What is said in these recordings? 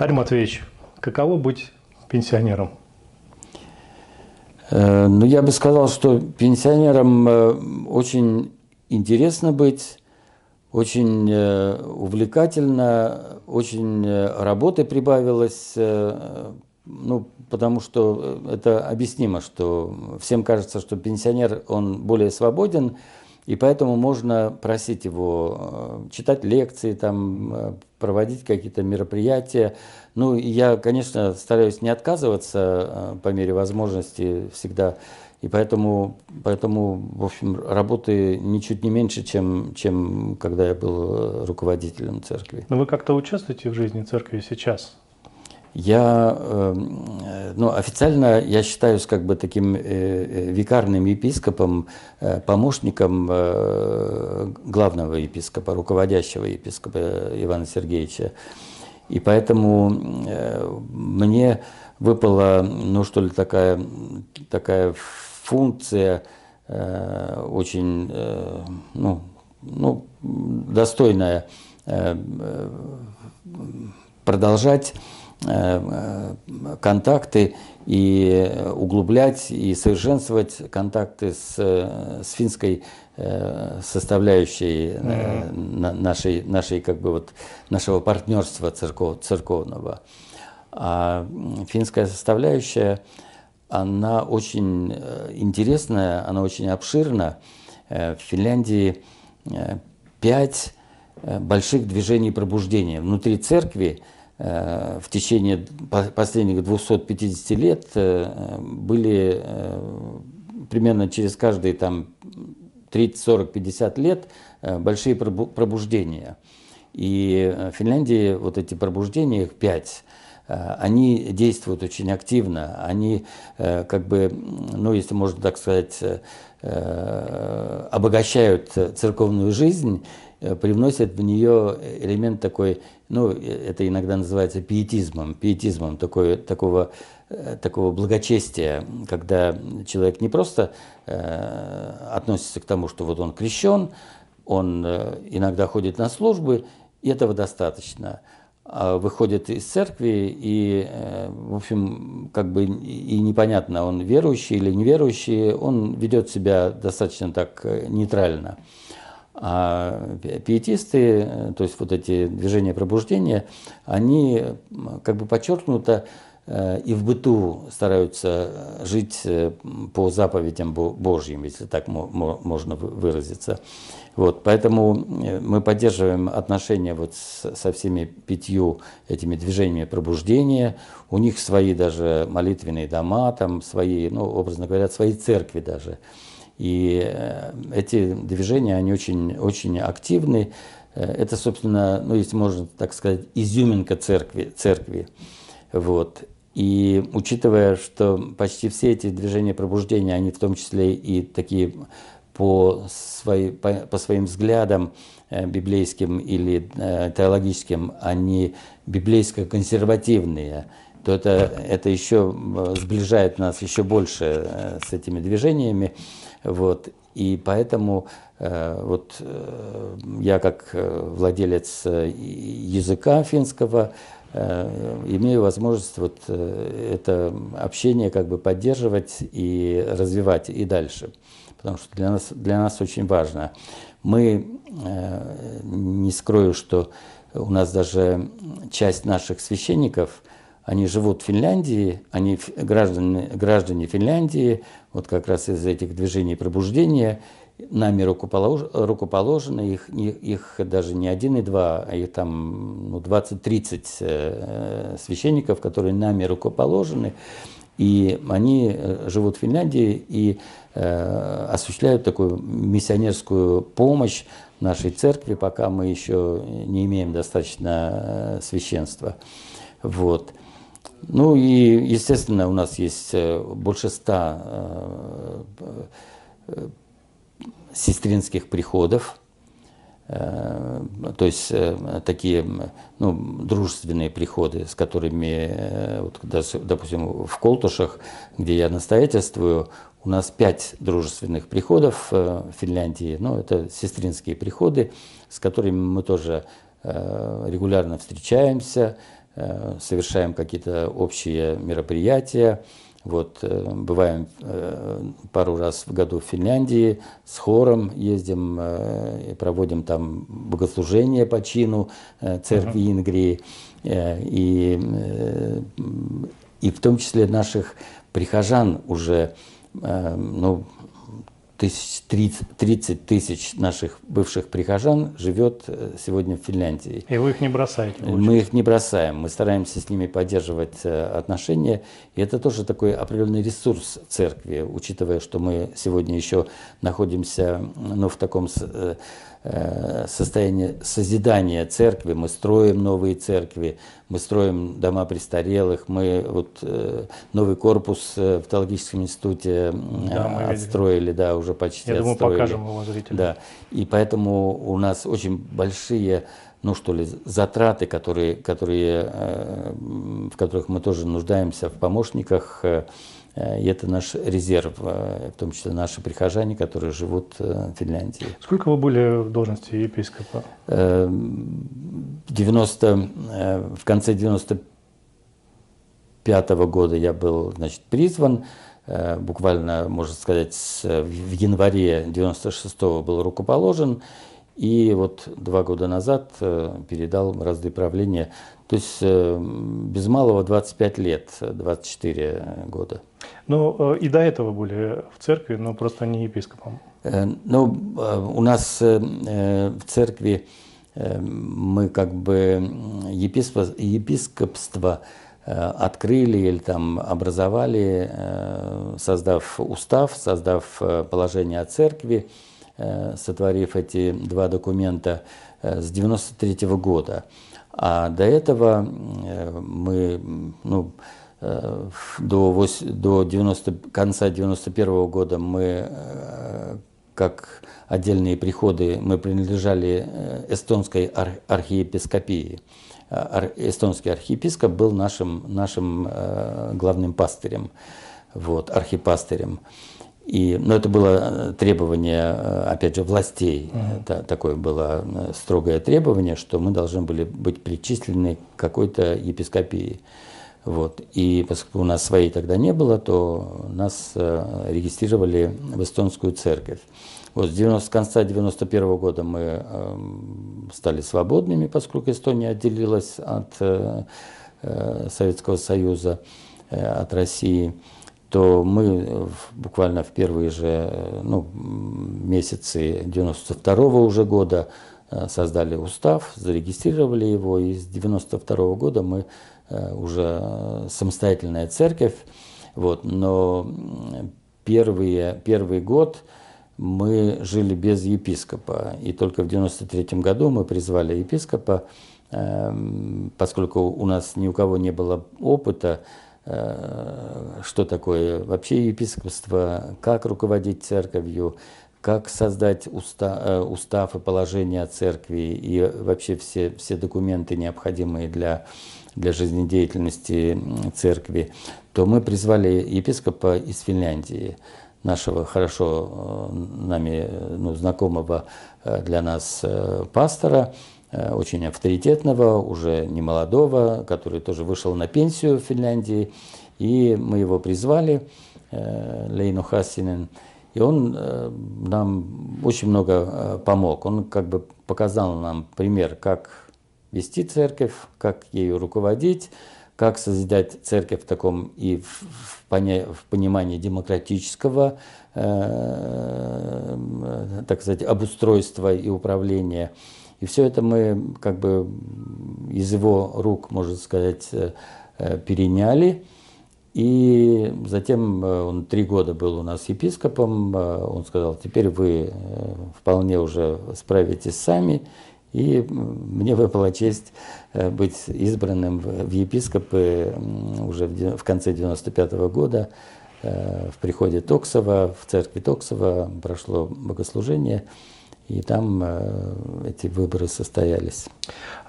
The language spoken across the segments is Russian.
Арий Матвеевич, каково быть пенсионером? Э, ну, я бы сказал, что пенсионером э, очень интересно быть, очень э, увлекательно, очень работы прибавилось, ну, потому что это объяснимо, что всем кажется, что пенсионер, он более свободен, и поэтому можно просить его читать лекции, там, проводить какие-то мероприятия. Ну, я, конечно, стараюсь не отказываться по мере возможности всегда и поэтому, поэтому, в общем, работы ничуть не меньше, чем, чем когда я был руководителем церкви. Но вы как-то участвуете в жизни церкви сейчас? Я, эм, ну, официально я считаюсь как бы таким э, э, викарным епископом, э, помощником главного епископа, руководящего епископа Ивана Сергеевича. И поэтому мне выпала, ну, что ли, такая, такая функция очень, ну, ну, достойная продолжать Э, контакты и углублять и совершенствовать контакты с, с финской э, составляющей mm-hmm. нашей, нашей, как бы вот, нашего партнерства церков, церковного. А финская составляющая, она очень интересная, она очень обширна. В Финляндии пять больших движений пробуждения. Внутри церкви Э, в течение последних 250 лет э, были э, примерно через каждые там 30, 40, 50 лет большие пробуждения. И в Финляндии вот эти пробуждения, их пять, они действуют очень активно, они как бы, ну если можно так сказать, обогащают церковную жизнь, привносят в нее элемент такой ну, это иногда называется пиетизмом, пиетизмом такой, такого, э, такого благочестия, когда человек не просто э, относится к тому, что вот он крещен, он э, иногда ходит на службы, и этого достаточно. А выходит из церкви, и, э, в общем, как бы и непонятно, он верующий или неверующий, он ведет себя достаточно так э, нейтрально. А пиетисты, то есть вот эти движения пробуждения, они как бы подчеркнуто э, и в быту стараются жить э, по заповедям Божьим, если так можно выразиться. Вот, поэтому э, мы поддерживаем отношения вот со всеми пятью этими движениями пробуждения. У них свои даже молитвенные дома, там свои, ну, образно говоря, свои церкви даже. И э, эти движения, они очень, очень активны. Э, это, собственно, ну, если можно так сказать, изюминка церкви. церкви. Вот. И учитывая, что почти все эти движения пробуждения, они в том числе и такие по, свои, по, по своим взглядам э, библейским или теологическим, они библейско-консервативные, то это, это еще сближает нас еще больше с этими движениями. Вот. И поэтому э, вот э, я как э, владелец языка финского имею возможность вот это общение как бы поддерживать и развивать и дальше. Потому что для нас, для нас очень важно. Мы, не скрою, что у нас даже часть наших священников, они живут в Финляндии, они граждане, граждане Финляндии, вот как раз из этих движений пробуждения, нами рукополож, рукоположены, их, их даже не один и два, а их там ну, 20-30 э, священников, которые нами рукоположены, и они э, живут в Финляндии и э, осуществляют такую миссионерскую помощь нашей церкви, пока мы еще не имеем достаточно э, священства. Вот. Ну и, естественно, у нас есть э, больше ста э, э, сестринских приходов, то есть такие ну, дружественные приходы, с которыми, вот, допустим, в Колтушах, где я настоятельствую, у нас пять дружественных приходов в Финляндии, ну, это сестринские приходы, с которыми мы тоже регулярно встречаемся, совершаем какие-то общие мероприятия. Вот, бываем пару раз в году в Финляндии, с хором ездим и проводим там богослужение по чину церкви uh-huh. Ингрии. И, и в том числе наших прихожан уже ну, тысяч, 30, 30 тысяч наших бывших прихожан живет э, сегодня в Финляндии. И вы их не бросаете? Получается. Мы их не бросаем, мы стараемся с ними поддерживать э, отношения. И это тоже такой определенный ресурс церкви, учитывая, что мы сегодня еще находимся ну, в таком э, состояние созидания церкви, мы строим новые церкви, мы строим дома престарелых, мы вот э, новый корпус э, в теологическом институте да, отстроили, да, уже почти Я отстроили. думаю, покажем его зрителям. Да, и поэтому у нас очень большие ну что ли, затраты, которые, которые, в которых мы тоже нуждаемся в помощниках, Э, и это наш резерв, э, в том числе наши прихожане, которые живут э, в Финляндии. Сколько вы были в должности епископа? 90, в конце 95 -го года я был значит, призван. Буквально, можно сказать, в январе 96 -го был рукоположен. И вот два года назад передал разды правления. То есть без малого 25 лет, 24 года. Ну, э, и до этого были в церкви, но просто не епископом. Э, ну, э, у нас в церкви мы как бы епископ, епископство открыли или там образовали, создав устав, создав положение о церкви, сотворив эти два документа с 93 -го года. А до этого мы, ну, Э, до, до 90, конца 91 года мы э, как отдельные приходы мы принадлежали э, эстонской ар архиепископии. Эстонский архиепископ был нашим, нашим главным пастырем, вот, архипастырем. И, но это было требование, опять же, властей. Uh-huh. Это, такое было строгое требование, что мы должны были быть причислены к какой-то епископии. Вот. И поскольку у нас своей тогда не было, то нас э, регистрировали в эстонскую церковь. Вот с 90, с конца 91 года мы э, стали свободными, поскольку Эстония отделилась от э, э, Советского Союза, э, от России то мы буквально в первые же ну, месяцы 92 -го уже года э, создали устав, зарегистрировали его, и с 92 -го года мы Э, уже самостоятельная церковь, вот, но первые, первый год мы жили без епископа, и только в 93 году мы призвали епископа, эм, поскольку у нас ни у кого не было опыта, э, что такое вообще епископство, как руководить церковью, как создать устав, э, устав и положение церкви и вообще все, все документы, необходимые для для жизнедеятельности церкви, то мы призвали епископа из Финляндии, нашего хорошо э, нами ну, знакомого э, для нас э, пастора, очень авторитетного, уже не молодого, который тоже вышел на пенсию в Финляндии. И мы его призвали, Лейну Хассинен, и он нам очень много помог. Он как бы показал нам пример, как вести церковь, как ею руководить, как созидать церковь в таком и в, в, поня, в понимании демократического, э, так сказать, обустройства и управления. И все это мы как бы из его рук, можно сказать, э, переняли. И затем э, он три года был у нас епископом. Э, он сказал, теперь вы вполне уже справитесь сами. И мне выпала честь э, быть избранным в епископы уже в конце 95 -го года э, в приходе Токсова, в церкви Токсова прошло богослужение, и там э, эти выборы состоялись.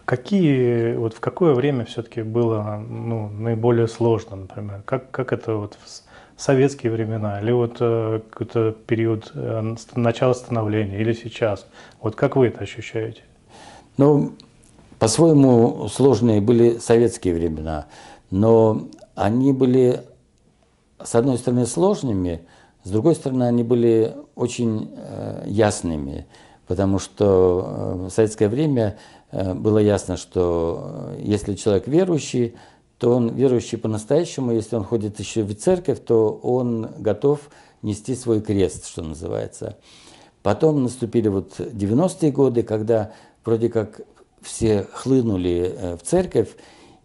Какие, вот в какое время все-таки было ну, наиболее сложно, например? Как, как это вот в советские времена, или вот какой-то период начала становления, или сейчас? Вот как вы это ощущаете? Ну, по-своему сложные были советские времена, но они были, с одной стороны, сложными, с другой стороны, они были очень э, ясными, потому что э, в советское время э, было ясно, что э, если человек верующий, то он верующий по-настоящему, если он ходит еще в церковь, то он готов нести свой крест, что называется. Потом наступили вот 90-е годы, когда вроде как все хлынули в церковь,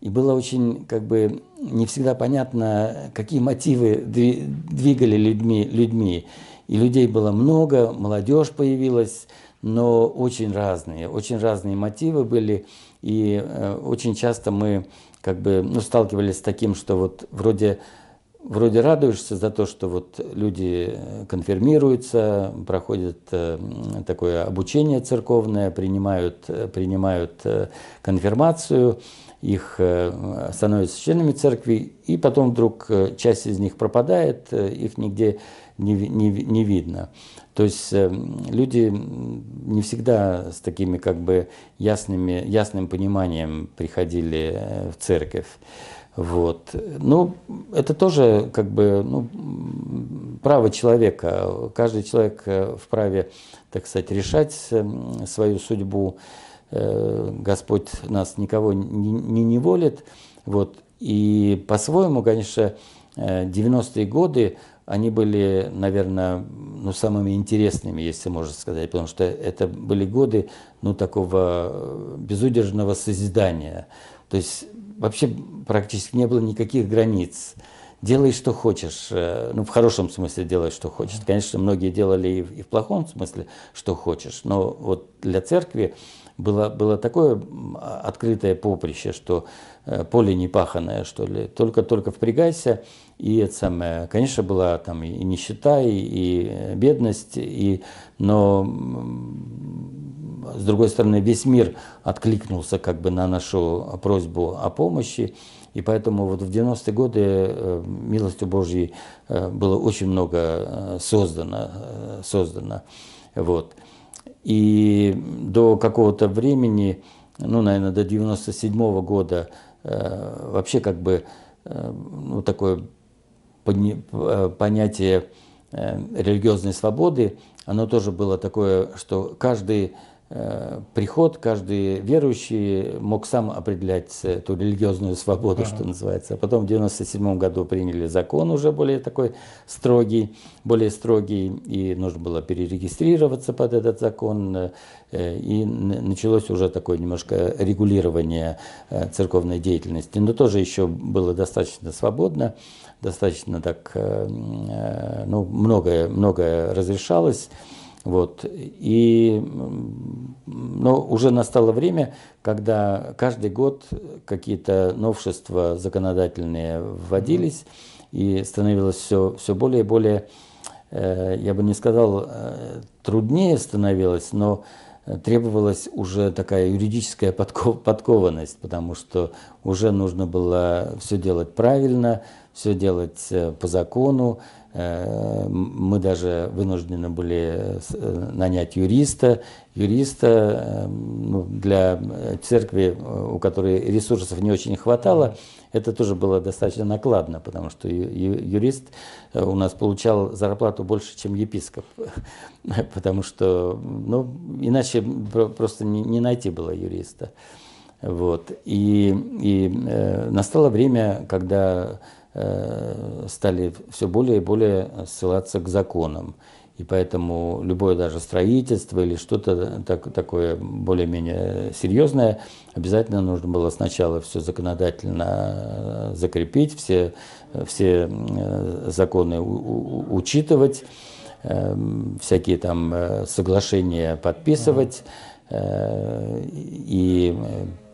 и было очень как бы не всегда понятно, какие мотивы двигали людьми. людьми. И людей было много, молодежь появилась, но очень разные, очень разные мотивы были. И э, очень часто мы как бы ну, сталкивались с таким, что вот вроде вроде радуешься за то, что вот люди э, конфирмируются, проходят э, такое обучение церковное, принимают, принимают конфирмацию, их становятся членами церкви, и потом вдруг часть из них пропадает, их нигде не, не, не видно. То есть люди не всегда с такими как бы ясными, ясным пониманием приходили в церковь. Вот. Ну, это тоже как бы ну, право человека. Каждый человек э, вправе, так сказать, решать эм, свою судьбу. Э, Господь нас никого не, не неволит. Вот. И по-своему, конечно, 90-е э, годы, они были, наверное, ну, самыми интересными, если можно сказать, потому что это были годы ну, такого безудержного созидания. То есть вообще практически не было никаких границ. Делай, что хочешь. Э, ну, в хорошем смысле делай, что хочешь. Конечно, многие делали и в, и в плохом смысле, что хочешь. Но вот для церкви было, было такое открытое поприще, что э, поле не паханое, что ли. Только-только впрягайся. И это самое, конечно, была там и нищета, и, и э, бедность, и, но с другой стороны, весь мир откликнулся как бы на нашу просьбу о помощи. И поэтому вот в 90-е годы э, милостью Божьей э, было очень много создано. создано вот. И до какого-то времени, ну, наверное, до 97 -го года вообще как бы ну, такое понятие религиозной свободы, оно тоже было такое, что каждый Э, приход, каждый верующий мог сам определять эту религиозную свободу, ага. что называется. А потом в 97 году приняли закон уже более такой строгий, более строгий, и нужно было перерегистрироваться под этот закон, э, и началось уже такое немножко регулирование э, церковной деятельности. Но тоже еще было достаточно свободно, достаточно так, ну, многое, многое разрешалось. Вот. И но уже настало время, когда каждый год какие-то новшества законодательные вводились, и становилось все, все более и более, э, я бы не сказал, э, труднее становилось, но требовалась уже такая юридическая подкованность, потому что уже нужно было все делать правильно, все делать э, по закону, Э, мы даже вынуждены были э, нанять юриста. Юриста э, ну, для церкви, у которой ресурсов не очень хватало, это тоже было достаточно накладно, потому что юрист у нас получал зарплату больше, чем епископ, потому что ну, иначе просто не, найти было юриста. Вот. И, и настало время, когда стали все более и более ссылаться к законам. И поэтому любое даже строительство или что-то так, такое более-менее серьезное, обязательно нужно было сначала все законодательно закрепить, все, все э, законы учитывать, э, всякие там соглашения подписывать. Э, и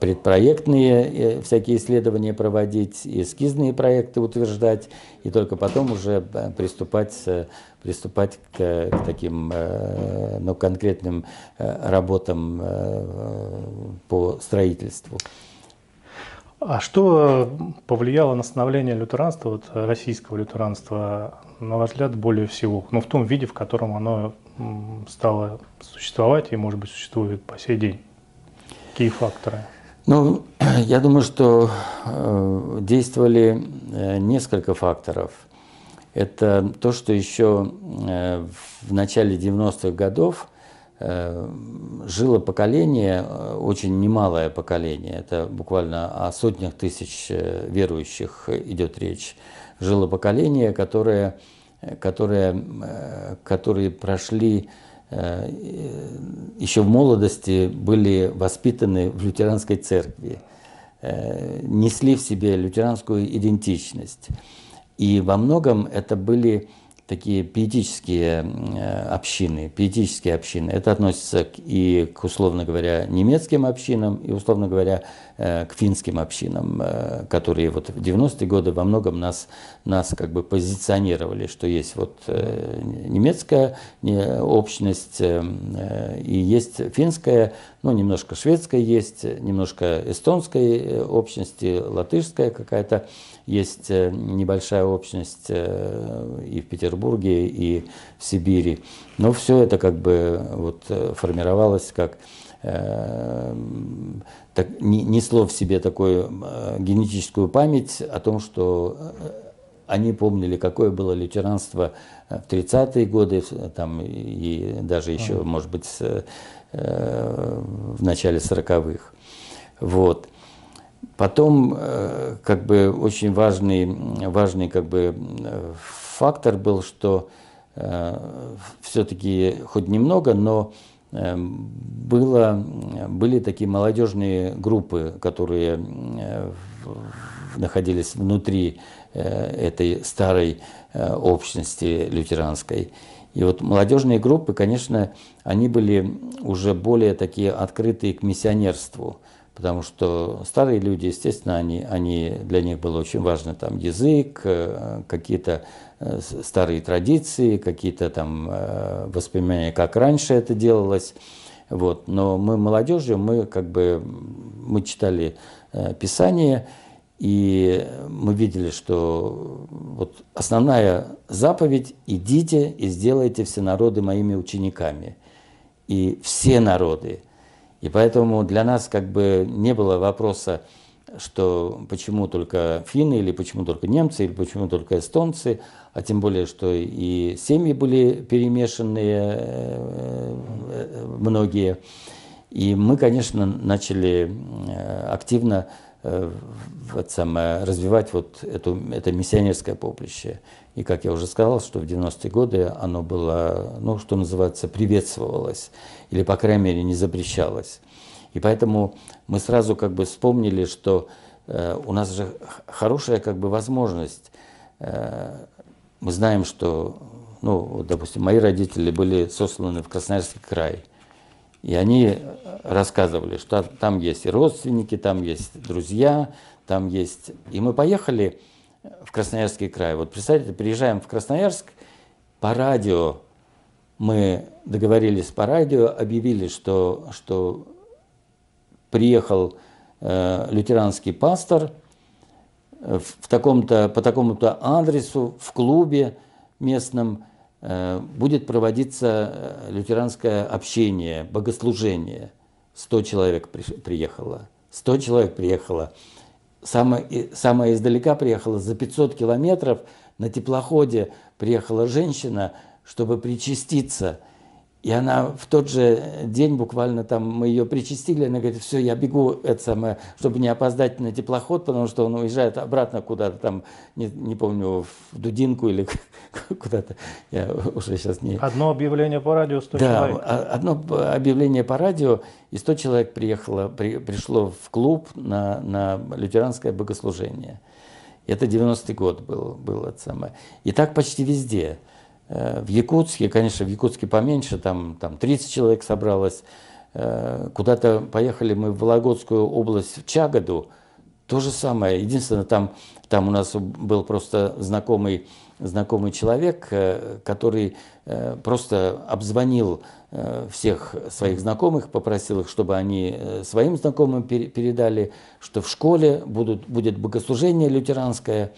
предпроектные э, всякие исследования проводить, и эскизные проекты утверждать, и только потом уже э, приступать, приступать к, к таким ну, конкретным работам по строительству. А что повлияло на становление лютеранства, вот российского лютеранства, на ваш взгляд, более всего? Ну, в том виде, в котором оно стало существовать и, может быть, существует по сей день? Какие факторы? Ну, я думаю, что э, действовали э, несколько факторов. Это то, что еще э, в начале 90-х годов жило поколение, очень немалое поколение, это буквально о сотнях тысяч верующих идет речь, жило поколение, которое, которое, э, которые прошли Э, еще в молодости были воспитаны в лютеранской церкви, э, несли в себе лютеранскую идентичность. И во многом это были такие пиетические э, общины, пиетические общины. Это относится и к, условно говоря, немецким общинам, и, условно говоря, э, к финским общинам, э, которые вот в 90-е годы во многом нас, нас как бы позиционировали, что есть вот немецкая общность и есть финская, ну, немножко шведская есть, немножко эстонской общности, латышская какая-то есть э, небольшая общность э, и в Петербурге, и в Сибири. Но все это как бы вот э, формировалось как так, несло в себе такую генетическую память о том, что они помнили, какое было лютеранство в 30-е годы, там, и даже еще, может быть, в начале 40-х. Вот. Потом, э, как бы, очень важный, важный как бы, фактор был, что э, все-таки хоть немного, но э, было, были такие молодежные группы, которые находились внутри этой старой общности лютеранской. И вот молодежные группы, конечно, они были уже более такие открытые к миссионерству – потому что старые люди, естественно, они, они, для них было очень важно там язык, э, какие-то э, старые традиции, какие-то там э, воспоминания, как раньше это делалось. Вот. Но мы молодежью, мы как бы мы читали Писание, и мы видели, что вот основная заповедь – идите и сделайте все народы моими учениками. И все народы – и поэтому для нас как бы не было вопроса, что почему только финны, или почему только немцы, или почему только эстонцы, а тем более, что и семьи были перемешанные э, э, многие. И мы, конечно, начали э, активно вот самое, развивать вот эту, это миссионерское поприще. И, как я уже сказал, что в 90-е годы оно было, ну, что называется, приветствовалось, или, по крайней мере, не запрещалось. И поэтому мы сразу как бы вспомнили, что э, у нас же хорошая как бы возможность. Э, мы знаем, что, ну, вот, допустим, мои родители были сосланы в Красноярский край. И они рассказывали, что там есть и родственники, там есть друзья, там есть... И мы поехали в Красноярский край. Вот представьте, приезжаем в Красноярск, по радио мы договорились по радио, объявили, что, что приехал э, лютеранский пастор в таком-то, по такому-то адресу в клубе местном э, будет проводиться э, лютеранское общение, богослужение. Сто человек при, приехало. Сто человек приехало. Самое, самое издалека приехала за 500 километров. На теплоходе приехала женщина, чтобы причаститься – и она в тот же день буквально там мы ее причастили, она говорит, все, я бегу, это самое, чтобы не опоздать на теплоход, потому что он уезжает обратно куда-то там, не, не помню, в Дудинку или куда-то. Я уже сейчас не... Одно объявление по радио, 100 да, человек. Да, одно объявление по радио, и 100 человек приехало, при, пришло в клуб на, на лютеранское богослужение. Это 90-й год был, был это самое. И так почти везде. Э, в Якутске, конечно, в Якутске поменьше, там, там 30 человек собралось. Э, куда-то поехали мы в Вологодскую область, в Чагоду, то же самое. Единственное, там, там у нас был просто знакомый, знакомый человек, э, который просто обзвонил всех своих знакомых, попросил их, чтобы они своим знакомым передали, что в школе будут, будет богослужение лютеранское,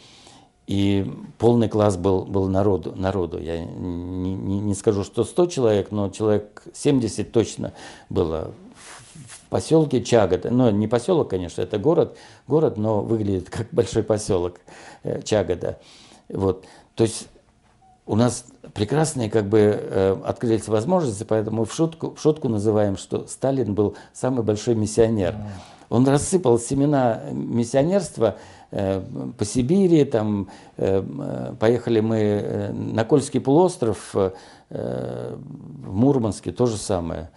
и полный класс был, был народу, народу. Я не, не, не скажу, что 100 человек, но человек 70 точно было в, поселке Чагода. Ну, не поселок, конечно, это город, город, но выглядит как большой поселок э, Чагода. Вот. То есть у нас прекрасные как бы э, открылись возможности, поэтому в шутку, в шутку называем, что Сталин был самый большой миссионер. Он рассыпал семена миссионерства по Сибири, там э, поехали мы э, на Кольский полуостров, э, в Мурманске то же самое.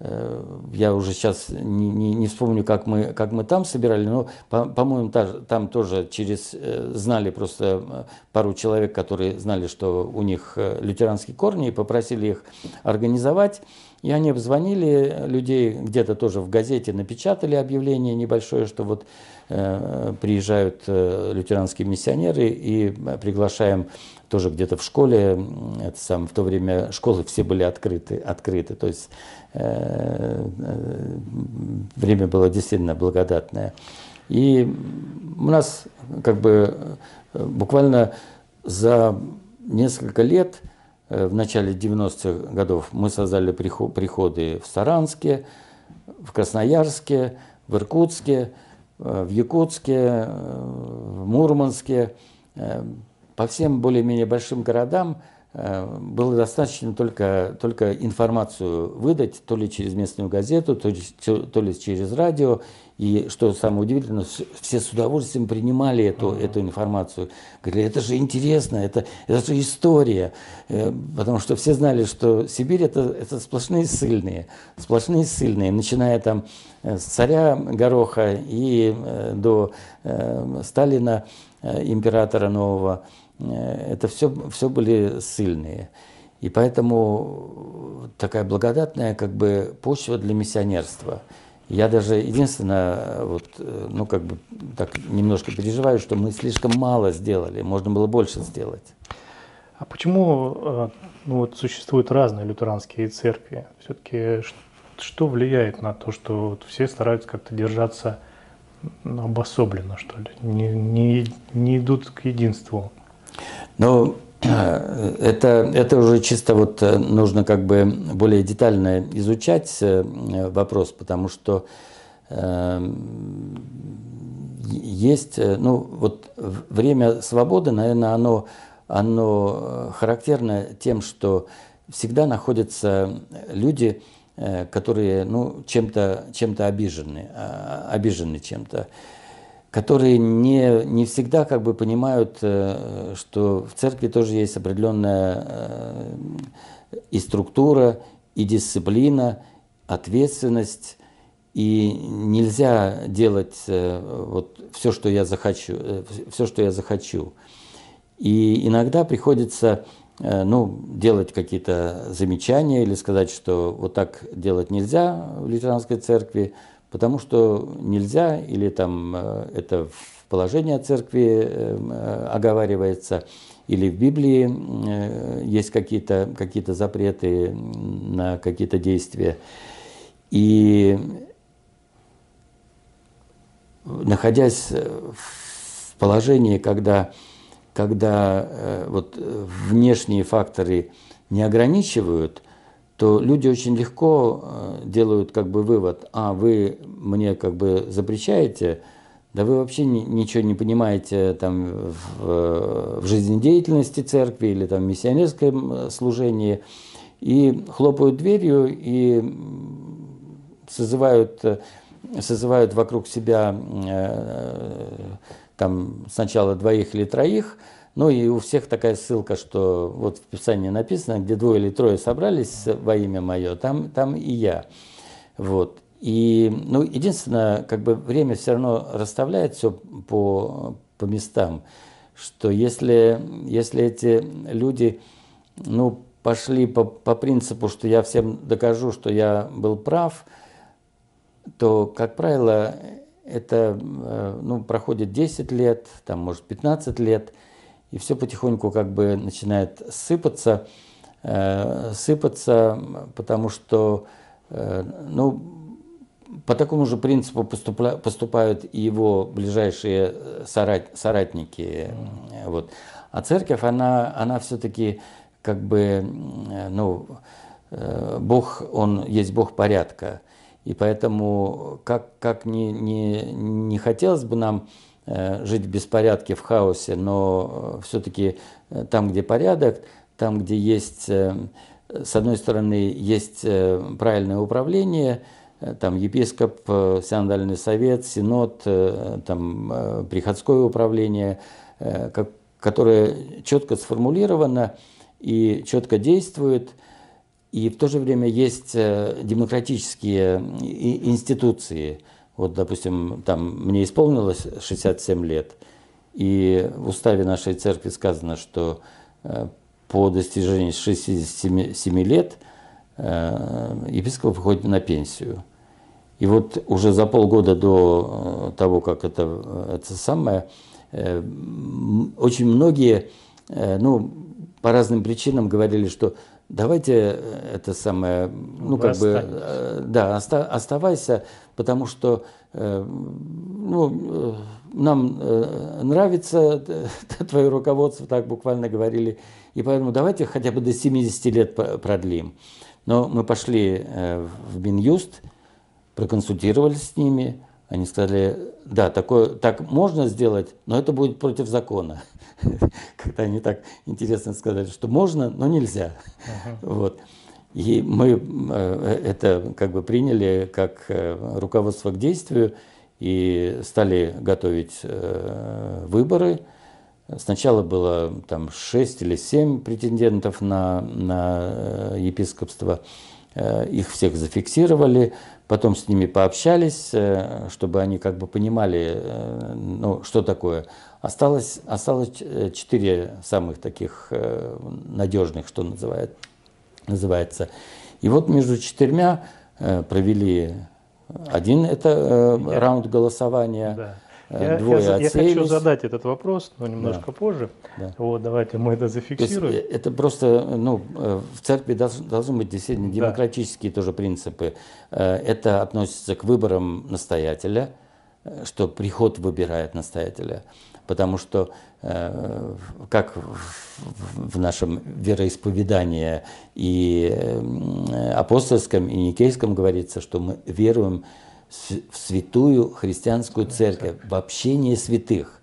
Э, я уже сейчас не, не, не вспомню, как мы, как мы там собирали, но, по-моему, по там тоже через э, знали просто э, пару человек, которые знали, что у них лютеранские корни, и попросили их организовать. И они обзвонили людей, где-то тоже в газете напечатали объявление небольшое, что вот э, приезжают э, лютеранские миссионеры и приглашаем тоже где-то в школе, это сам, в то время школы все были открыты, открыты то есть э, э, время было действительно благодатное. И у нас как бы буквально за несколько лет Э, в начале 90-х годов мы создали приходы в Саранске, в Красноярске, в Иркутске, э, в Якутске, э, в Мурманске. По всем более-менее большим городам было достаточно только, только информацию выдать, то ли через местную газету, то ли, то ли через радио, и что самое удивительное, все с удовольствием принимали эту, mm-hmm. эту информацию. Говорили, это же интересно, это, это же история. Э, потому что все знали, что Сибирь это, это сплошные ссыльные. Сплошные ссыльные, начиная там э, с царя Гороха и э, до Сталина, императора нового. Это все, все были ссыльные. И поэтому такая благодатная как бы почва для миссионерства – я даже единственное, вот, э, ну как бы так немножко переживаю, что мы слишком мало сделали, можно было больше сделать. А почему э, ну, вот, существуют разные лютеранские церкви? Все-таки что влияет на то, что вот все стараются как-то держаться ну, обособленно, что ли, не, не, не идут к единству? Ну, это, это уже чисто вот э, нужно как бы более детально изучать э, вопрос, потому что э, есть, ну вот время свободы, наверное, оно, оно характерно тем, что всегда находятся люди, которые ну, чем-то чем, -то, обижены, а, обижены чем-то которые не, не всегда как бы понимают, э, что в церкви тоже есть определенная э, и структура, и дисциплина, ответственность, и нельзя делать э, вот все, что я захочу, все, что я захочу. И иногда приходится ну, делать какие-то замечания или сказать, что вот так делать нельзя в лютеранской церкви, потому что нельзя, или там э, это в положении церкви э, оговаривается, или в Библии э, есть какие-то какие запреты на какие-то действия. И находясь в положении, когда, когда вот внешние факторы не ограничивают – то люди очень легко э, делают как бы вывод, а вы мне как бы запрещаете, да вы вообще ни, ничего не понимаете там в, в жизнедеятельности церкви или там в миссионерском служении, и хлопают дверью и созывают, созывают вокруг себя э, там сначала двоих или троих, ну и у всех такая ссылка, что вот в Писании написано, где двое или трое собрались во имя мое, там, там и я. Вот. И, ну, единственное, как бы время все равно расставляет все по, по местам, что если, если эти люди, ну, пошли по, по принципу, что я всем докажу, что я был прав, то, как правило, это, э, ну, проходит 10 лет, там, может, 15 лет – и все потихоньку как бы начинает сыпаться, э, сыпаться, потому что, э, ну, по такому же принципу поступля, поступают и его ближайшие сорат, соратники. Вот. А церковь, она, она все-таки как бы, ну, э, Бог, Он есть Бог порядка. И поэтому, как, как не, не, не хотелось бы нам э, жить в беспорядке, в хаосе, но все-таки там, где порядок, там, где есть, с одной стороны, есть правильное управление, там епископ, синодальный совет, синод, там приходское управление, которое четко сформулировано и четко действует – и в то же время есть э, демократические институции. Вот, допустим, там мне исполнилось 67 лет, и в уставе нашей церкви сказано, что э, по достижении 67 лет э, епископ выходит на пенсию. И вот уже за полгода до того, как это, это самое, очень многие, ну, по разным причинам говорили, что давайте э, это самое, ну Вы как бы, э, да, оста, оставайся, потому что э, ну, нам нравится твое руководство, так буквально говорили, и поэтому давайте хотя бы до 70 лет продлим. Но мы пошли в Минюст, проконсультировались с ними, они сказали, да, такое, так можно сделать, но это будет против закона. Когда они так интересно сказали, что можно, но нельзя. Вот. И мы э, это как бы приняли как э, руководство к действию и стали готовить э, выборы. Сначала было там 6 или 7 претендентов на, на епископство. Их всех зафиксировали. Потом с ними пообщались, э, чтобы они как бы понимали, э, ну, что такое. Осталось, осталось э, четыре самых таких надежных, что называет, называется. И вот между четырьмя провели один это раунд голосования. Да. Э, я, двое я, я хочу задать этот вопрос, но немножко да. позже. Да. Вот, давайте мы это зафиксируем. есть, это просто, ну, э, в церкви должны, быть действительно демократические да. тоже принципы. Э, это относится к выборам настоятеля, что приход выбирает настоятеля. Потому что, как в нашем вероисповедании и апостольском, и никейском говорится, что мы веруем в святую христианскую церковь, в общение святых.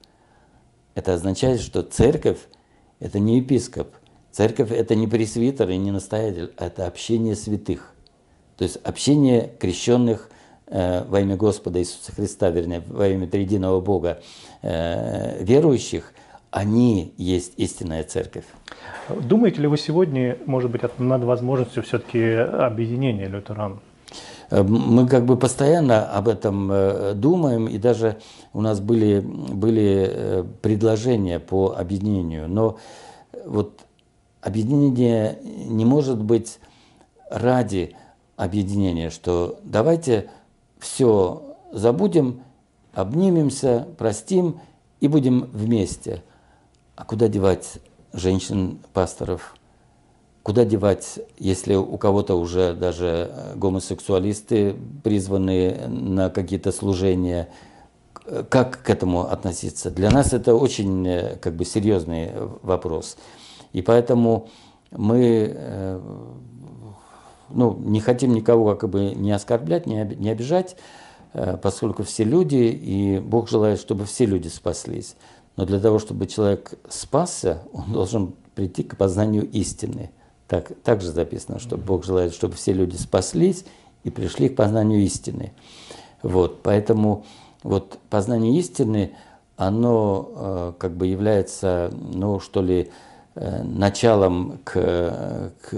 Это означает, что церковь – это не епископ, церковь – это не пресвитер и не настоятель, а это общение святых. То есть общение крещенных э, во имя Господа Иисуса Христа, вернее, во имя Триединого Бога, э, верующих, они есть истинная церковь. Думаете ли вы сегодня, может быть, над возможностью все-таки объединения лютеран? Э, мы как бы постоянно об этом э, думаем, и даже у нас были, были э, предложения по объединению. Но вот объединение не может быть ради объединения, что давайте все забудем, обнимемся, простим и будем вместе. А куда девать женщин-пасторов? Куда девать, если у кого-то уже даже э, гомосексуалисты призваны на какие-то служения? Как к этому относиться? Для нас это очень э, как бы серьезный вопрос. И поэтому мы э, ну, не хотим никого как бы не оскорблять, не обижать, поскольку все люди, и Бог желает, чтобы все люди спаслись. Но для того, чтобы человек спасся, он должен прийти к познанию истины. Так, также записано, что Бог желает, чтобы все люди спаслись и пришли к познанию истины. Вот, поэтому вот познание истины, оно э, как бы является, ну что ли, э, началом к, к,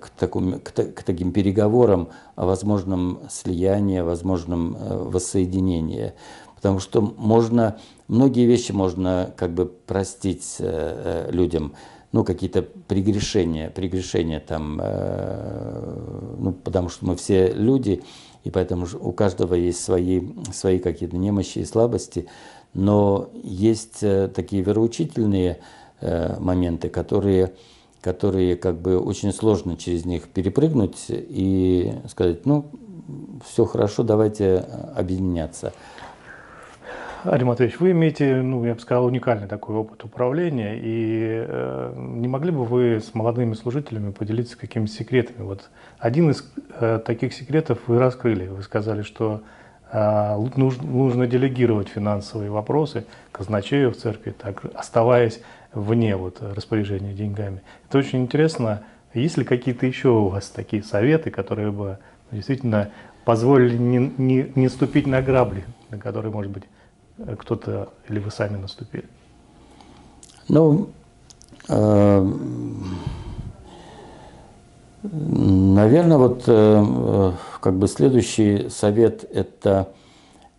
к, такому, к, к таким переговорам о возможном слиянии, о возможном э, воссоединении. Потому что можно, многие вещи можно как бы простить э, э людям ну, какие-то прегрешения, прегрешения там, э, ну, потому что мы все люди, и поэтому у каждого есть свои, свои какие-то немощи и слабости, но есть э, такие вероучительные э, моменты, которые, которые как бы очень сложно через них перепрыгнуть и сказать, ну, все хорошо, давайте объединяться. Арим Матвеевич, вы имеете, ну, я бы сказал, уникальный такой опыт управления, и э, не могли бы вы с молодыми служителями поделиться какими-то секретами? Вот один из э, таких секретов вы раскрыли. Вы сказали, что э, нужно, нужно делегировать финансовые вопросы казначею в церкви, так, оставаясь вне вот, распоряжения деньгами. Это очень интересно. Есть ли какие-то еще у вас такие советы, которые бы действительно позволили не, не, не ступить на грабли, на которые, может быть, кто-то или вы сами наступили? Ну, э, наверное, вот э, как бы следующий совет это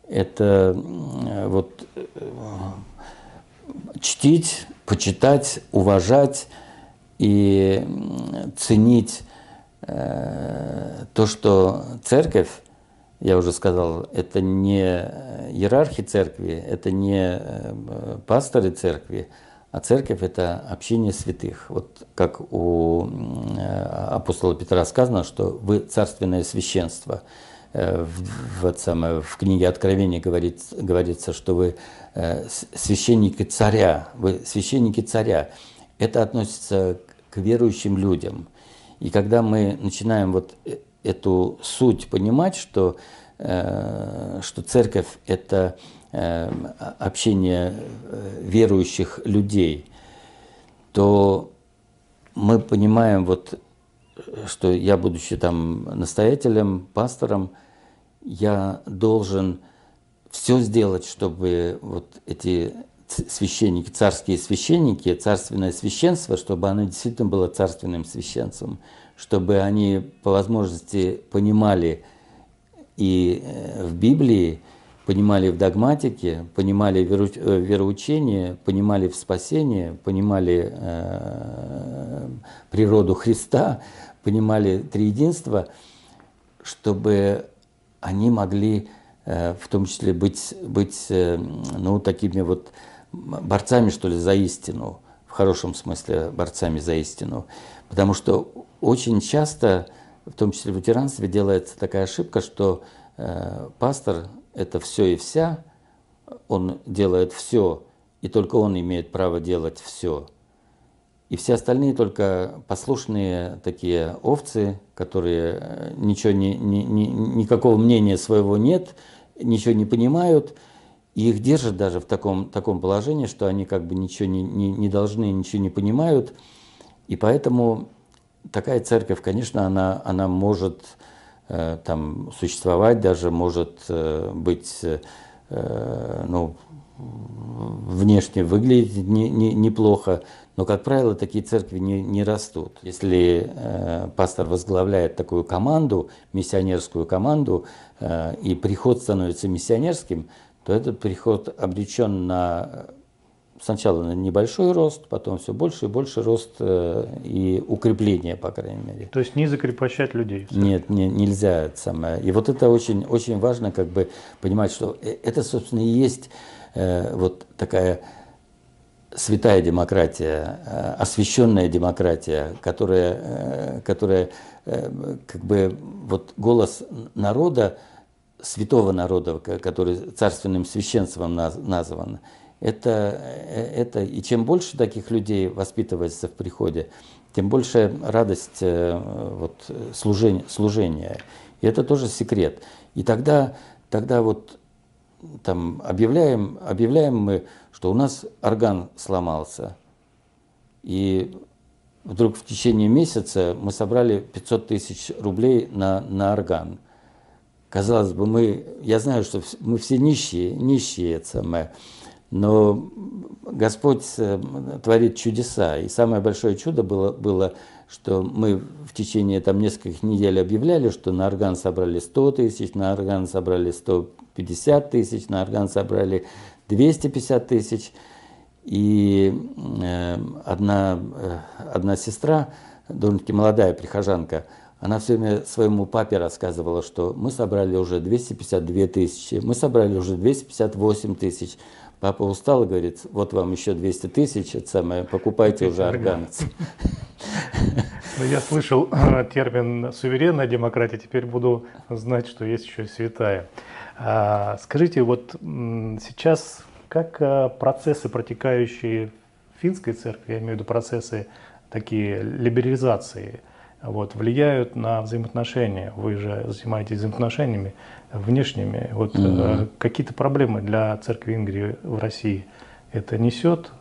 это вот чтить, почитать, уважать и ценить э, то, что церковь я уже сказал, это не иерархи церкви, это не э, пасторы церкви, а церковь – это общение святых. Вот как у э, апостола Петра сказано, что вы царственное священство. Э, в, в, в книге Откровения говорит, говорится, что вы священники царя, вы священники царя. Это относится к верующим людям. И когда мы начинаем вот эту суть понимать, что, э, что церковь – это э, общение э, верующих людей, то мы понимаем, вот, что я, будучи там настоятелем, пастором, я должен все сделать, чтобы вот эти священники, царские священники, царственное священство, чтобы оно действительно было царственным священством, чтобы они по возможности понимали и э, в Библии, понимали в догматике, понимали в э, вероучении, понимали в спасении, понимали э, природу Христа, понимали триединство, чтобы они могли э, в том числе быть, быть э, ну, такими вот борцами, что ли, за истину, в хорошем смысле борцами за истину. Потому что очень часто, в том числе в лютеранстве, делается такая ошибка, что э, пастор – это все и вся, он делает все, и только он имеет право делать все. И все остальные только послушные такие овцы, которые э, ничего не, не, не, никакого мнения своего нет, ничего не понимают, и их держат даже в таком, таком положении, что они как бы ничего не, не, не должны, ничего не понимают. И поэтому такая церковь, конечно, она, она может э, там существовать, даже может э, быть, э, ну, внешне выглядеть не, не, неплохо, но, как правило, такие церкви не, не растут. Если э, пастор возглавляет такую команду, миссионерскую команду, э, и приход становится миссионерским, то этот приход обречен на сначала на небольшой рост, потом все больше и больше рост э, и укрепление, по крайней мере. То есть не закрепощать людей? Нет, не, нельзя. Это самое. И вот это очень, очень важно как бы понимать, что э, это, собственно, и есть э, вот такая святая демократия, э, освященная демократия, которая, э, которая э, как бы вот голос народа, святого народа, который царственным священством назван, это, это, и чем больше таких людей воспитывается в приходе, тем больше радость э, вот, служения, служения. И это тоже секрет. И тогда, тогда вот там объявляем, объявляем мы, что у нас орган сломался. И вдруг в течение месяца мы собрали 500 тысяч рублей на, на орган. Казалось бы, мы, я знаю, что мы все нищие, нищие это самое, но Господь э, творит чудеса. И самое большое чудо было, было что мы в течение там, нескольких недель объявляли, что на орган собрали 100 тысяч, на орган собрали 150 тысяч, на орган собрали 250 тысяч. И э, одна, э, одна сестра, довольно-таки молодая прихожанка, она все время своему папе рассказывала, что мы собрали уже 252 тысячи, мы собрали уже 258 тысяч, Папа устал и говорит, вот вам еще 200 тысяч, это самое, покупайте уже органец. Ну, я слышал э, термин суверенная демократия, теперь буду знать, что есть еще святая. А, скажите, вот сейчас как а, процессы, протекающие в финской церкви, я имею в виду процессы такие либерализации, вот, влияют на взаимоотношения. Вы же занимаетесь взаимоотношениями внешними. Вот mm-hmm. какие-то проблемы для церкви Ингрии в России это несет?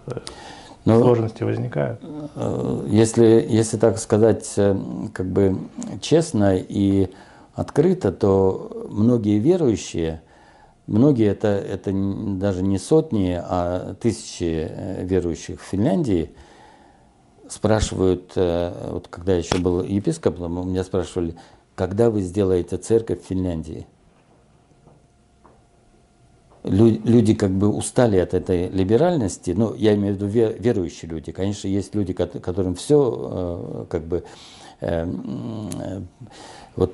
Но, сложности возникают? Э, если, если так сказать, э, как бы честно и открыто, то многие верующие, многие это, это даже не сотни, а тысячи верующих в Финляндии – спрашивают, э, вот когда я еще был епископом, у меня спрашивали, когда вы сделаете церковь в Финляндии? Люди как бы устали от этой либеральности, ну, я имею в виду верующие люди. Конечно, есть люди, которым все э, как бы э, вот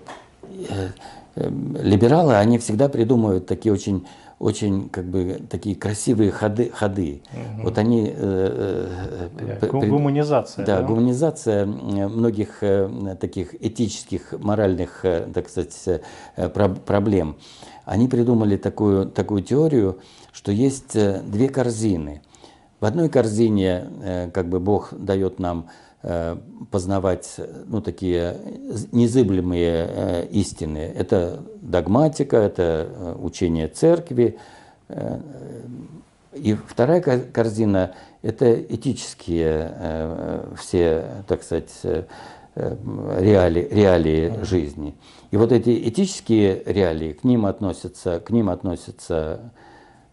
либералы, они всегда придумывают такие очень очень как бы такие красивые ходы. ходы. Угу. Вот они... Э, э, гуманизация. Да, да, гуманизация многих э, таких этических, моральных, э, так сказать, э, проблем. Они придумали такую, такую теорию, что есть э, две корзины. В одной корзине э, как бы Бог дает нам Э, познавать ну, такие незыблемые истины. Это догматика, это учение церкви. И вторая корзина – это этические все, так сказать, реалии, реалии жизни. И вот эти этические реалии, к ним относятся, к ним относятся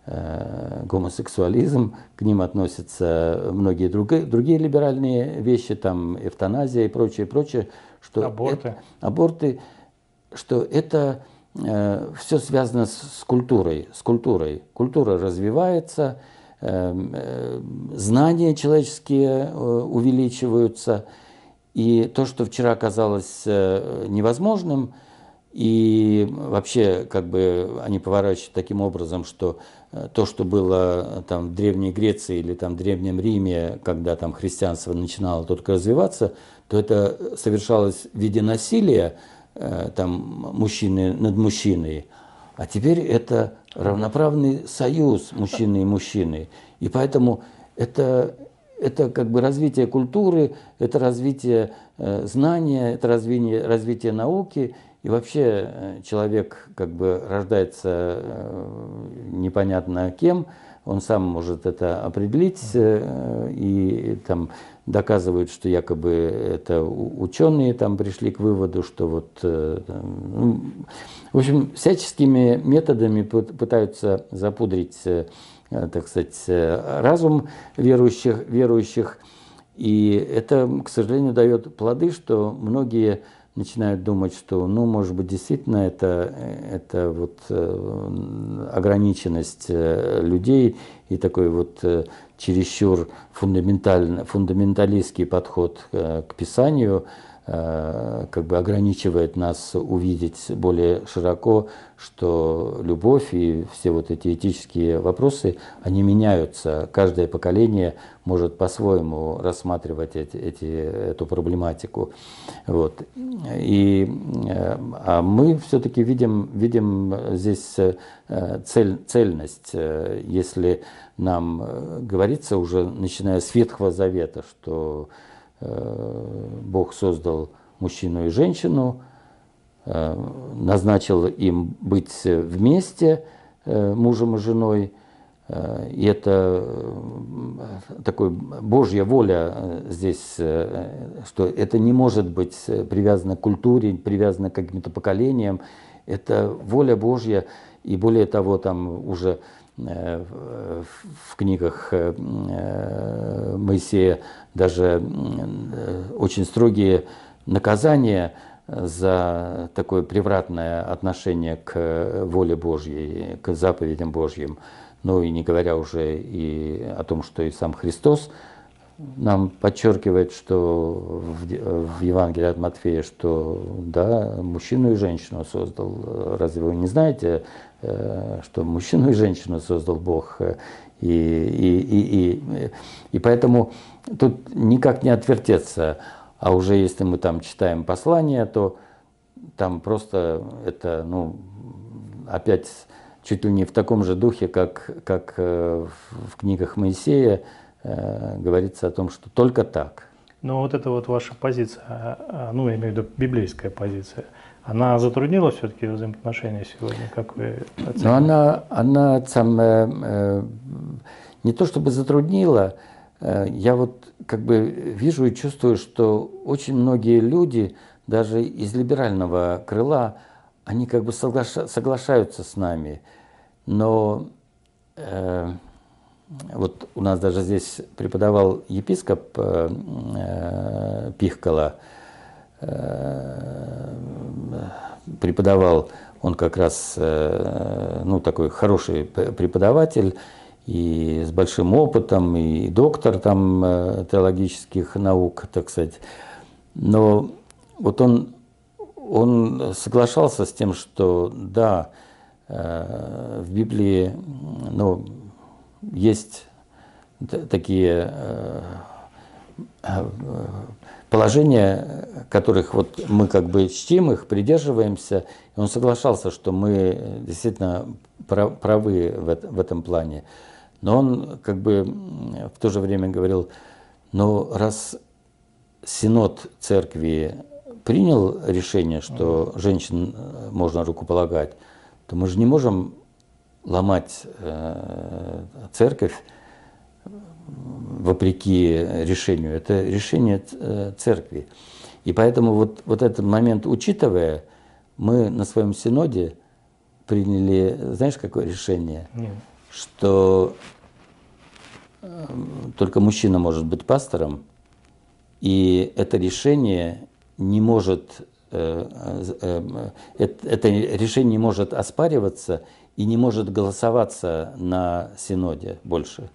Э, гомосексуализм, к ним относятся многие другие, другие либеральные вещи, там эвтаназия и прочее, прочее, что аборты, это, аборты что это э, все связано с, с культурой, с культурой. Культура развивается, э, э, знания человеческие э, увеличиваются, и то, что вчера казалось э, невозможным, и вообще, как бы они поворачивают таким образом, что э, то, что было э, там в Древней Греции или там в Древнем Риме, когда там христианство начинало только развиваться, то это совершалось в виде насилия э, там мужчины над мужчиной. А теперь это равноправный союз мужчины и мужчины. И поэтому это, это как бы развитие культуры, это развитие знания, это развитие, развитие науки – и вообще э, человек как бы рождается э, непонятно кем, он сам может это определить э, и там доказывают, что якобы это ученые там пришли к выводу, что вот, ну, в общем, всяческими методами пытаются запудрить, так сказать, разум верующих, верующих. И это, к сожалению, дает плоды, что многие начинают думать, что, ну, может быть, действительно это, это вот э, ограниченность э, людей и такой вот э, чересчур фундаментальный, фундаменталистский подход к Писанию – как бы ограничивает нас увидеть более широко, что любовь и все вот эти этические вопросы, они меняются. Каждое поколение может по-своему рассматривать эти, эти, эту проблематику. Вот. И, э, а мы все-таки видим, видим здесь э, цель, цельность. Если нам говорится уже, начиная с Ветхого Завета, что Э, Бог создал мужчину и женщину, э, назначил им быть вместе, э, мужем и женой. И это такой Божья воля здесь, что это не может быть привязано к культуре, привязано к каким-то поколениям. Это воля Божья, и более того, там уже Э, в книгах э, э, Моисея даже очень строгие наказания за такое превратное отношение к воле Божьей, к заповедям Божьим. Ну и не говоря уже и о том, что и сам Христос нам подчеркивает, что в Евангелии от Матфея, что да, мужчину и женщину создал. Разве вы не знаете, Э, что мужчину и женщину создал Бог. Э, и, и, и, и, и поэтому тут никак не отвертеться. А уже если мы там читаем послание, то там просто это, ну, опять чуть ли не в таком же духе, как, как в книгах Моисея говорится о том, что только так. Но вот эта вот ваша позиция, а, а, ну, я имею в виду библейская позиция, она затруднила все-таки взаимоотношения сегодня, как вы оцениваете? Ну, она, она сам, э, не то чтобы затруднила, э, я вот как бы вижу и чувствую, что очень многие люди, даже из либерального крыла, они как бы согlaша, соглашаются с нами, но э, вот у нас даже здесь преподавал епископ э Пихкала, э, преподавал, он как раз, э, ну, такой хороший преподаватель, и с большим опытом, и доктор там э, теологических наук, так сказать. Но вот он, он соглашался с тем, что да, э, в Библии ну, есть такие положения, которых вот мы как бы чтим их, придерживаемся. И он соглашался, что мы действительно правы в этом плане. Но он как бы в то же время говорил, ну раз Синод церкви принял решение, что женщин э, можно рукополагать, то мы же не можем ломать э, церковь вопреки решению. Это решение э, церкви. И поэтому вот, вот этот момент учитывая, мы на своем синоде приняли, знаешь, какое решение? Нет. Что э, только мужчина может быть пастором, и это решение не может, это решение не может оспариваться и не может голосоваться на синоде больше.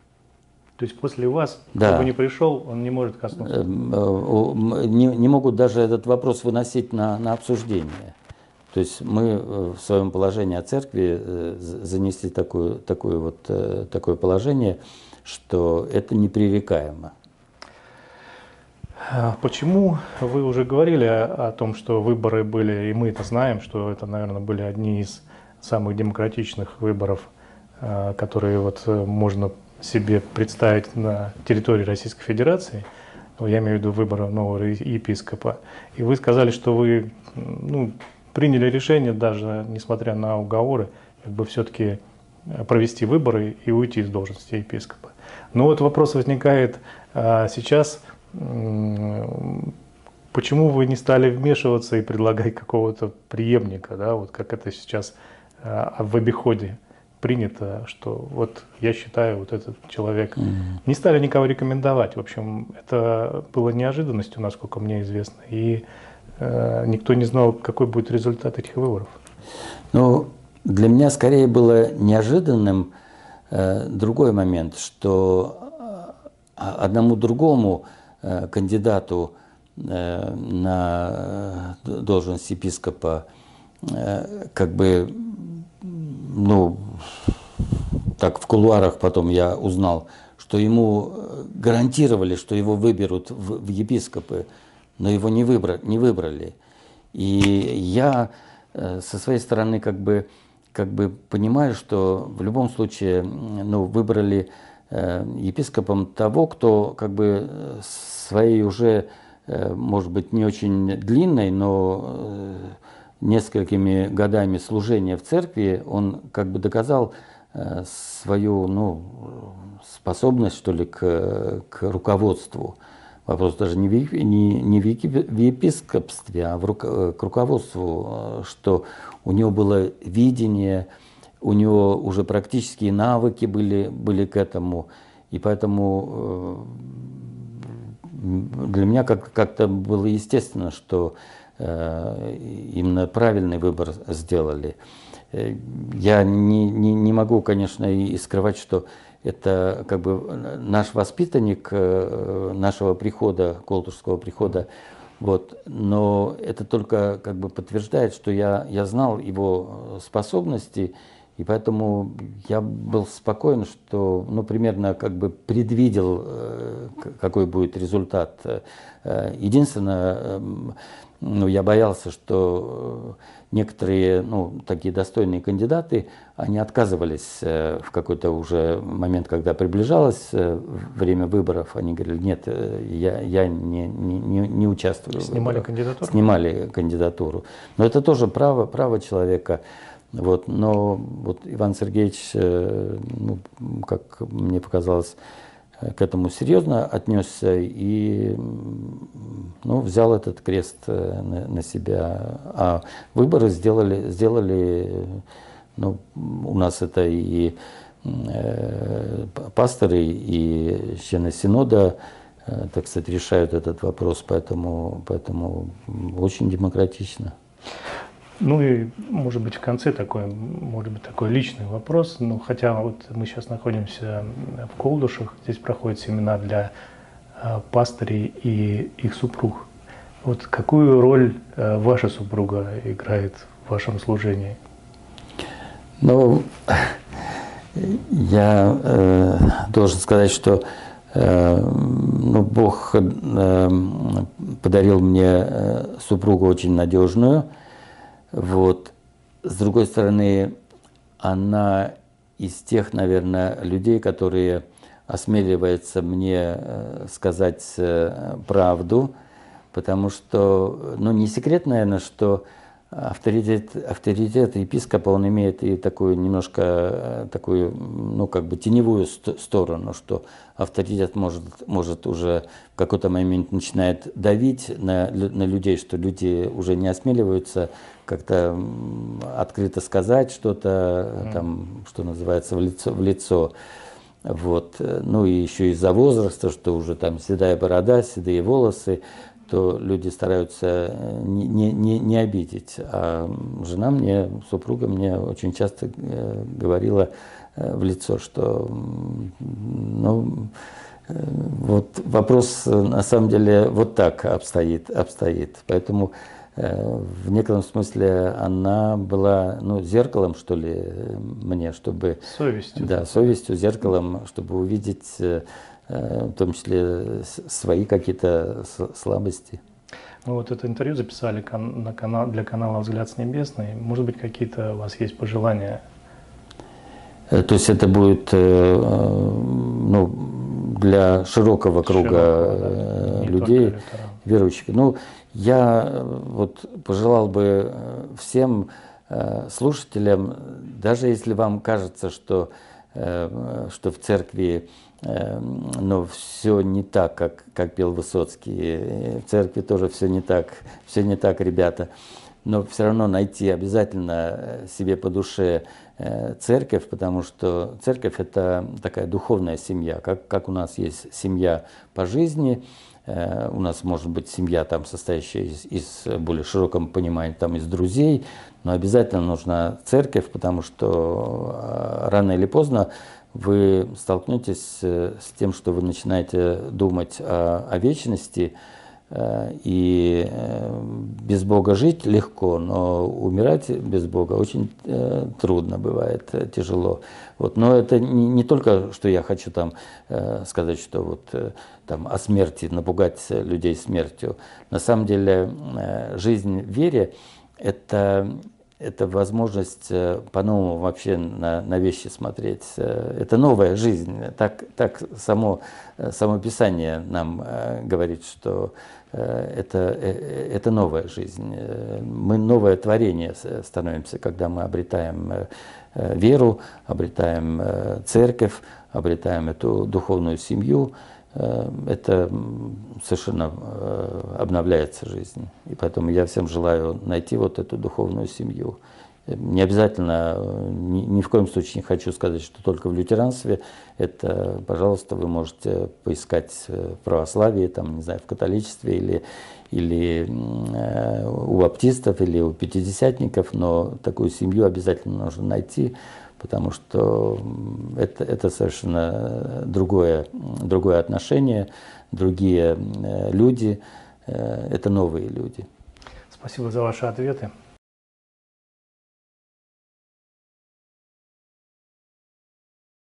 То есть после вас, да. кто бы не пришел, он не может коснуться? Эм, э, не, не могут даже этот вопрос выносить на, на обсуждение. То есть мы э, в своем положении о церкви э, занесли такое, такое, вот, такое положение, что это непререкаемо. А почему вы уже говорили о том, что выборы были, и мы это знаем, что это, наверное, были одни из самых демократичных выборов, которые вот можно себе представить на территории Российской Федерации, ну, я имею в виду выборы нового епископа, и вы сказали, что вы ну, приняли решение, даже несмотря на уговоры, как бы все-таки провести выборы и уйти из должности епископа. Но вот вопрос возникает а, сейчас, почему вы не стали вмешиваться и предлагать какого-то преемника, да, вот как это сейчас а, в обиходе принято, что вот я считаю, вот этот человек. Mm-hmm. Не стали никого рекомендовать. В общем, это было неожиданностью, насколько мне известно. И э, никто не знал, какой будет результат этих выборов. Ну, для меня скорее было неожиданным э, другой момент, что э, одному другому э, кандидату э, на должность епископа э, как бы ну, так в кулуарах потом я узнал, что ему э, гарантировали, что его выберут в, в епископы, но его не, выбрали, не выбрали. И я э, со своей стороны как бы, как бы понимаю, что в любом случае ну, выбрали э, епископом того, кто как бы своей уже, может быть, не очень длинной, но несколькими годами служения в церкви он как бы доказал э, свою ну, способность, что ли, к, к руководству. Вопрос даже не в, не, не в епископстве, а в, к руководству, э, что у него было видение, у него уже практические навыки были, были к этому. И поэтому э, для меня как- как-то было естественно, что Э, именно правильный выбор сделали. Э, я не, не, не могу, конечно, и скрывать, что это как бы наш воспитанник э, нашего прихода, колтушского прихода, вот. Но это только как бы подтверждает, что я, я знал его способности, и поэтому я был спокоен, что ну, примерно как бы предвидел какой будет результат. Единственное, эм, ну, я боялся, что некоторые ну, такие достойные кандидаты, они отказывались э, в какой-то уже момент, когда приближалось э, время выборов, они говорили, нет, э, я, я не, не, не участвую. Снимали кандидатуру? Снимали кандидатуру. Но это тоже право, право человека. Вот, но вот Иван Сергеевич, ну, как мне показалось, к этому серьезно отнесся и ну, взял этот крест э, на, на себя. А выборы сделали, сделали ну, у нас это и э, пасторы, и члены Синода, э, так сказать, решают этот вопрос, поэтому, поэтому очень демократично. Ну и, может быть, в конце такой, может быть, такой личный вопрос. Ну, хотя вот мы сейчас находимся в Колдушах, здесь проходят семена для э, пастырей и их супруг. Вот какую роль э, ваша супруга играет в вашем служении? Ну, я э, должен сказать, что э, ну, Бог э, подарил мне э, супругу очень надежную, вот. С другой стороны, она из тех, наверное, людей, которые осмеливаются мне э, сказать э, правду, потому что, ну, не секрет, наверное, что авторитет, авторитет епископа, он имеет и такую немножко, э, такую, ну, как бы теневую сторону, что авторитет может, может уже в какой-то момент начинает давить на, на людей, что люди уже не осмеливаются как-то открыто сказать что-то, mm. там, что называется, в лицо. В лицо. Вот. Ну и еще из-за возраста, что уже там седая борода, седые волосы то люди стараются э, не, не, не обидеть. А жена мне, супруга мне очень часто э, говорила э, в лицо, что ну, вот вопрос на самом деле вот так обстоит. обстоит. Поэтому в некотором смысле она была ну, зеркалом, что ли, мне, чтобы... Совестью. Да, совестью, зеркалом, чтобы увидеть Э, в том числе свои какие-то слабости. Мы вот это интервью записали на канал, для канала «Взгляд с небесной». Может быть, какие-то у вас есть пожелания? Э, то есть это будет э, ну, для широкого круга широкого, да, людей, верующих. Ну, я вот пожелал бы всем слушателям, даже если вам кажется, что, что в церкви но все не так, как, как пел Высоцкий. В церкви тоже все не так, все не так, ребята. Но все равно найти обязательно э, себе по душе э, церковь, потому что церковь это такая духовная семья, как, как у нас есть семья по жизни, э, у нас может быть семья там состоящая из, из более широком понимании там из друзей, но обязательно нужна церковь, потому что рано или поздно вы столкнетесь э, с тем, что вы начинаете думать о, о вечности, э, и э, без Бога жить легко, но умирать без Бога очень трудно бывает, тяжело. Вот. Но это не, не только, что я хочу там сказать, что вот там о смерти, напугать людей смертью. На самом деле жизнь в вере – это это возможность э, по-новому вообще на, на вещи смотреть. Э, это новая жизнь. Так, так само, э, само Писание нам говорит, что это, это новая жизнь. Мы новое творение становимся, когда мы обретаем веру, обретаем церковь, обретаем эту духовную семью. Э, это совершенно э, обновляется жизнь. И поэтому я всем желаю найти вот эту духовную семью. Не обязательно, э, ни, ни в коем случае не хочу сказать, что только в лютеранстве. Это, пожалуйста, вы можете поискать в православии, там, не знаю, в католичестве или, или у баптистов, или у пятидесятников, но такую семью обязательно нужно найти, потому что это, это совершенно другое, другое отношение, другие э, люди, э, это новые люди. Спасибо за ваши ответы.